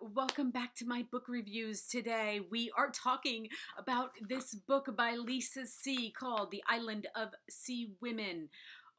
Welcome back to my book reviews. Today we are talking about this book by Lisa See called The Island of Sea Women.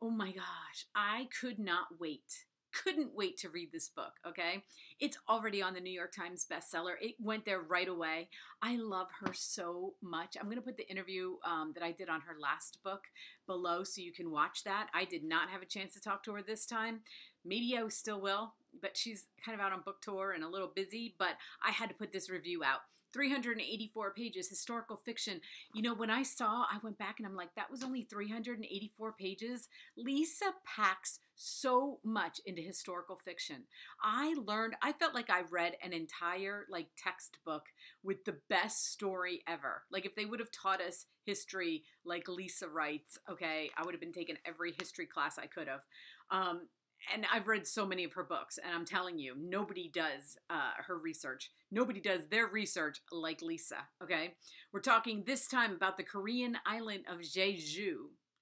Oh my gosh, I could not wait. Couldn't wait to read this book, okay? It's already on the New York Times bestseller. It went there right away. I love her so much. I'm going to put the interview um, that I did on her last book below so you can watch that. I did not have a chance to talk to her this time. Maybe I still will but she's kind of out on book tour and a little busy. But I had to put this review out. 384 pages, historical fiction. You know, when I saw, I went back and I'm like, that was only 384 pages. Lisa packs so much into historical fiction. I learned, I felt like I read an entire like textbook with the best story ever. Like if they would have taught us history like Lisa writes, okay, I would have been taking every history class I could have. Um, and I've read so many of her books, and I'm telling you, nobody does uh, her research. Nobody does their research like Lisa. Okay, we're talking this time about the Korean island of Jeju,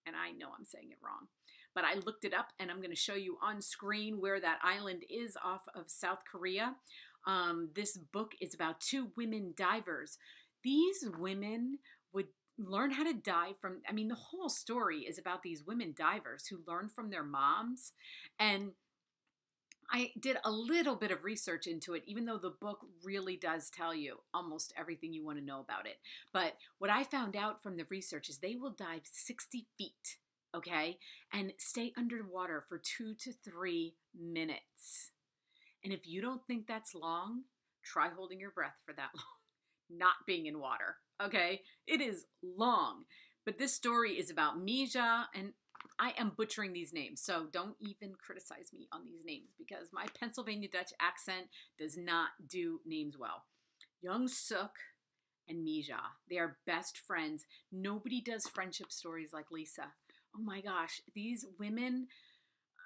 and I know I'm saying it wrong, but I looked it up, and I'm going to show you on screen where that island is off of South Korea. Um, this book is about two women divers. These women would learn how to dive from i mean the whole story is about these women divers who learn from their moms and I did a little bit of research into it, even though the book really does tell you almost everything you want to know about it. But what I found out from the research is they will dive 60 feet, okay, and stay underwater for two to three minutes. And if you don't think that's long, try holding your breath for that long, not being in water. Okay, it is long, but this story is about Mija, and I am butchering these names, so don't even criticize me on these names because my Pennsylvania Dutch accent does not do names well. Young-sook and Mija, they are best friends. Nobody does friendship stories like Lisa. Oh my gosh, these women,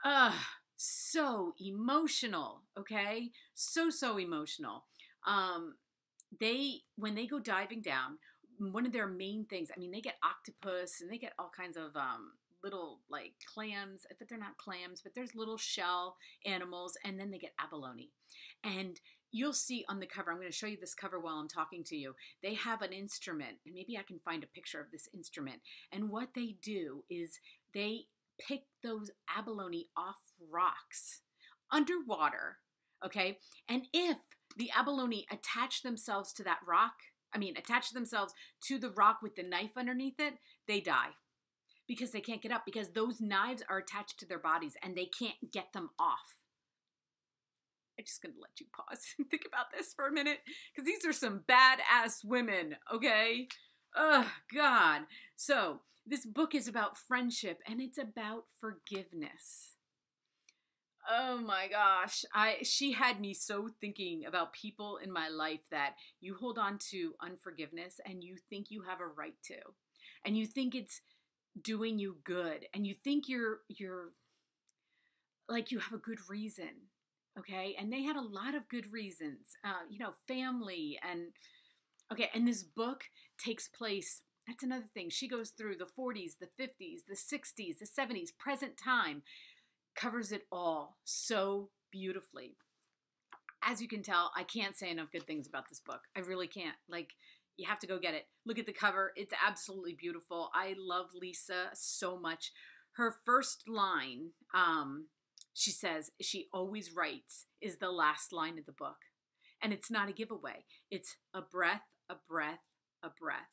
ugh, so emotional, okay? So, so emotional. Um, they when they go diving down one of their main things i mean they get octopus and they get all kinds of um, little like clams but they're not clams but there's little shell animals and then they get abalone. And you'll see on the cover i'm going to show you this cover while i'm talking to you they have an instrument and maybe i can find a picture of this instrument. And what they do is they pick those abalone off rocks underwater okay? And if the abalone attach themselves to that rock, I mean, attach themselves to the rock with the knife underneath it, they die because they can't get up because those knives are attached to their bodies and they can't get them off. I'm just gonna let you pause and think about this for a minute because these are some badass women, okay? Oh, God. So, this book is about friendship and it's about forgiveness. Oh my gosh. I she had me so thinking about people in my life that you hold on to unforgiveness and you think you have a right to. And you think it's doing you good and you think you're you're like you have a good reason. Okay? And they had a lot of good reasons. Uh, you know, family and okay, and this book takes place that's another thing. She goes through the 40s, the 50s, the 60s, the 70s, present time covers it all so beautifully. As you can tell, I can't say enough good things about this book. I really can't. Like, you have to go get it. Look at the cover. It's absolutely beautiful. I love Lisa so much. Her first line, um, she says, she always writes, is the last line of the book. And it's not a giveaway, it's a breath, a breath, a breath.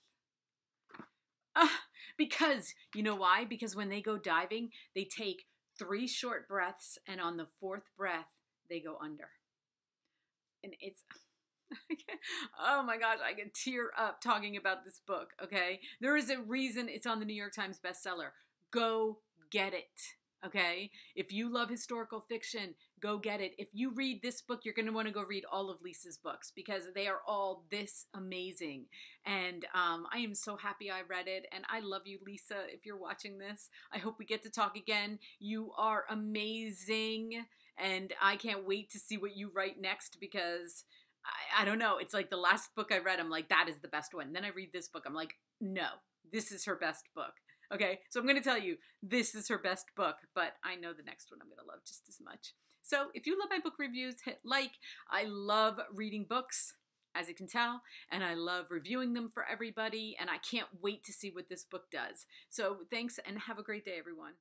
Uh, because, you know why? Because when they go diving, they take three short breaths, and on the fourth breath, they go under. And it's, oh my gosh, I can tear up talking about this book, okay? There is a reason it's on the New York Times bestseller. Go get it. Okay? If you love historical fiction, go get it. If you read this book, you're going to want to go read all of Lisa's books because they are all this amazing. And um, I am so happy I read it. And I love you, Lisa, if you're watching this. I hope we get to talk again. You are amazing. And I can't wait to see what you write next because I, I don't know. It's like the last book I read, I'm like, that is the best one. Then I read this book, I'm like, no, this is her best book. Okay, so I'm going to tell you this is her best book, but I know the next one I'm going to love just as much. So if you love my book reviews, hit like. I love reading books, as you can tell, and I love reviewing them for everybody, and I can't wait to see what this book does. So thanks and have a great day, everyone.